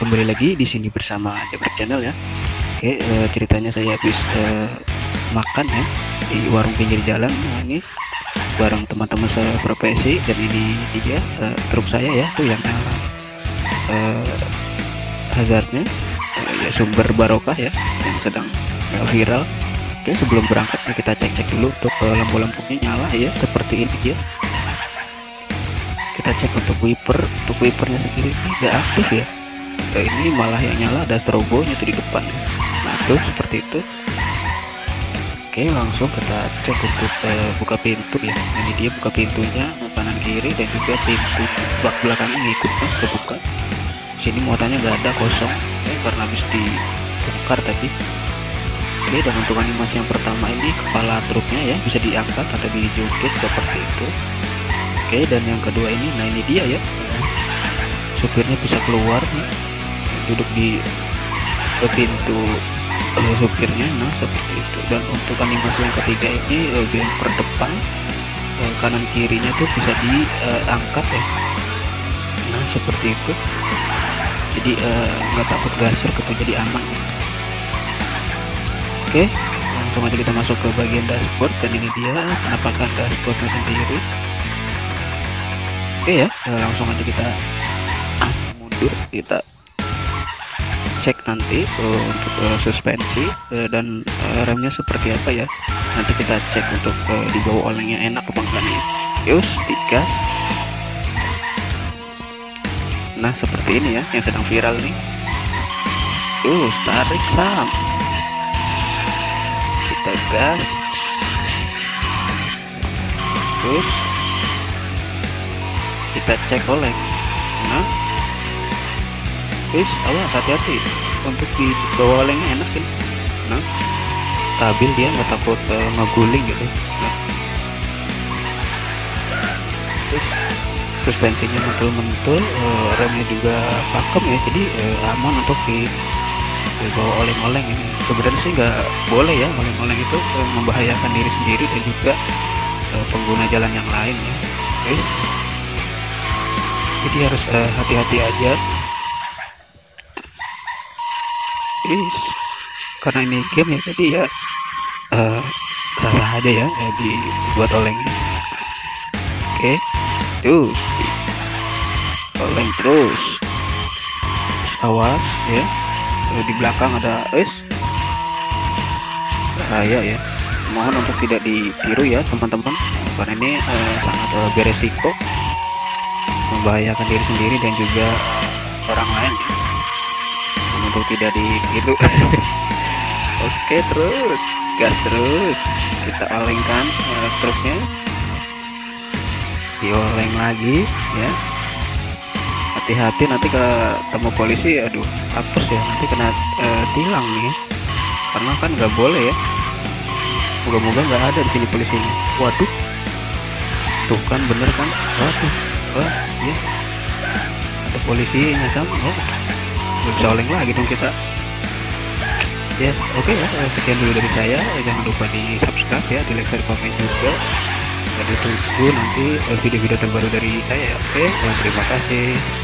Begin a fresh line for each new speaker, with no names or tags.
Kembali lagi di sini bersama Jabrik Channel ya. Oke, uh, ceritanya saya habis uh, makan ya di warung pinggir jalan nah, ini bareng teman-teman saya profesi dan ini dia uh, truk saya ya tuh yang uh, hazardnya ya sumber barokah ya yang sedang viral. Oke, sebelum berangkat ya, kita cek-cek dulu untuk lampu-lampunya nyala ya seperti ini dia. Kita cek untuk wiper, untuk wipernya sendiri tidak aktif ya. Nah, ini malah yang nyala ada strobonya tuh di depan. Nah tuh seperti itu. Oke langsung kita cek untuk uh, buka pintu ya. Ini dia buka pintunya kanan kiri dan juga pintu bak belakang ini ikut kan terbuka sini muatannya nggak ada kosong. Ya, karena habis dibongkar tadi. Oke dan untuk animasi yang pertama ini kepala truknya ya bisa diangkat atau dijungkit seperti itu oke dan yang kedua ini nah ini dia ya. Supirnya bisa keluar nih duduk di pintu uh, supirnya nah seperti itu. Dan untuk animasi yang ketiga ini uh, bumper depan uh, kanan kirinya tuh bisa diangkat uh, ya. Nah seperti itu. Jadi nggak uh, takut gasir gitu jadi aman. Ya. oke langsung aja kita masuk ke bagian dashboard dan ini dia penampakan dashboardnya sendiri oke ya langsung aja kita mundur kita cek nanti uh, untuk uh, suspensi uh, dan uh, remnya seperti apa ya. Nanti kita cek untuk uh, dibawa olengnya enak apa enggak nih yus digas nah seperti ini ya yang sedang viral nih. Yus tarik sam. Kita gas. Terus kita cek oleng nah. Guys awas hati-hati. Untuk di bawah olengnya enak kan nah. Stabil dia nggak takut uh, ngeguling gitu. Nah. Terus suspensinya mentul-mentul uh, remnya juga pakem ya. Jadi uh, aman untuk di, di bawah oleng-oleng ini. Sebenarnya sih nggak boleh ya oleng-oleng itu membahayakan diri sendiri dan juga pengguna jalan yang lain ya. Guys jadi harus hati-hati uh, aja. Is karena ini game ya jadi ya uh, sah-sah aja ya, ya dibuat olengnya oke okay. terus oleng terus. Awas ya. Di belakang ada es bahaya ya. Mohon untuk tidak ditiru ya teman-teman. Karena ini uh, sangat uh, beresiko membahayakan diri sendiri dan juga orang lain. Untuk tidak ditiru oke terus. Gas terus. Kita olengkan uh, truknya. Dioleng lagi ya. Hati-hati nanti ketemu polisi aduh hapus ya. Nanti kena uh, tilang nih. Karena kan nggak boleh ya. Moga-moga nggak ada di sini polisinya. Waduh. Tuh kan bener kan? Waduh wah ya ada polisinya kan oh bisa oleng lagi dong kita. Ya oke ya. Sekian dulu dari saya. Jangan lupa di subscribe ya di like share komen juga. Dan ditunggu nanti video-video terbaru dari saya oke okay? terima kasih